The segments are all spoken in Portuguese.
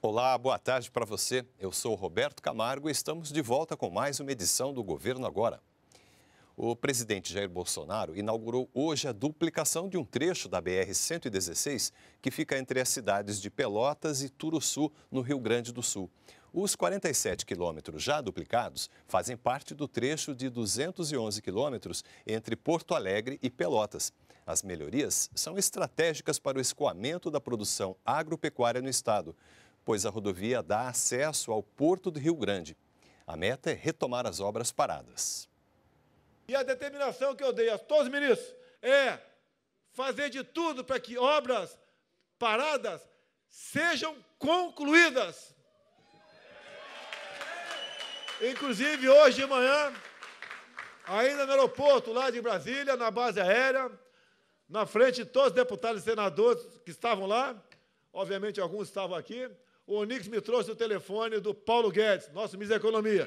Olá, boa tarde para você. Eu sou Roberto Camargo e estamos de volta com mais uma edição do Governo Agora. O presidente Jair Bolsonaro inaugurou hoje a duplicação de um trecho da BR-116 que fica entre as cidades de Pelotas e Turuçu, no Rio Grande do Sul. Os 47 quilômetros já duplicados fazem parte do trecho de 211 quilômetros entre Porto Alegre e Pelotas. As melhorias são estratégicas para o escoamento da produção agropecuária no estado, pois a rodovia dá acesso ao Porto do Rio Grande. A meta é retomar as obras paradas. E a determinação que eu dei a todos os ministros é fazer de tudo para que obras paradas sejam concluídas. Inclusive, hoje de manhã, ainda no aeroporto lá de Brasília, na base aérea, na frente de todos os deputados e senadores que estavam lá, obviamente alguns estavam aqui, o Onix me trouxe o telefone do Paulo Guedes, nosso da Economia.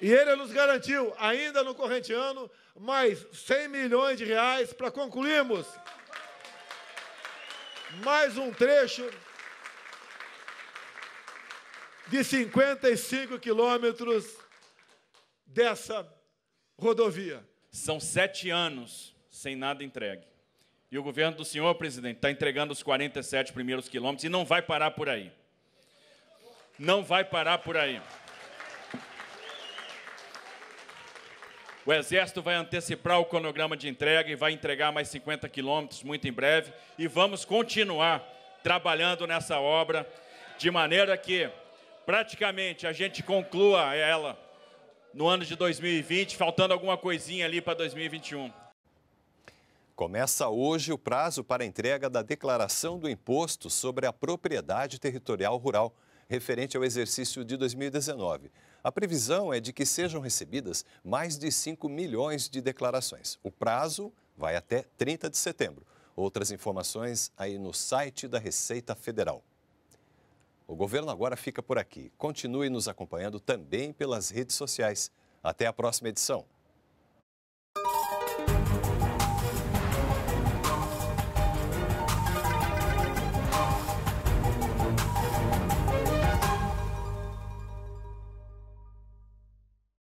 E ele nos garantiu, ainda no corrente ano, mais 100 milhões de reais para concluirmos mais um trecho de 55 quilômetros dessa rodovia. São sete anos sem nada entregue. E o governo do senhor, presidente, está entregando os 47 primeiros quilômetros e não vai parar por aí. Não vai parar por aí. O Exército vai antecipar o cronograma de entrega e vai entregar mais 50 quilômetros muito em breve. E vamos continuar trabalhando nessa obra de maneira que praticamente a gente conclua ela no ano de 2020, faltando alguma coisinha ali para 2021. Começa hoje o prazo para a entrega da declaração do imposto sobre a propriedade territorial rural referente ao exercício de 2019. A previsão é de que sejam recebidas mais de 5 milhões de declarações. O prazo vai até 30 de setembro. Outras informações aí no site da Receita Federal. O governo agora fica por aqui. Continue nos acompanhando também pelas redes sociais. Até a próxima edição.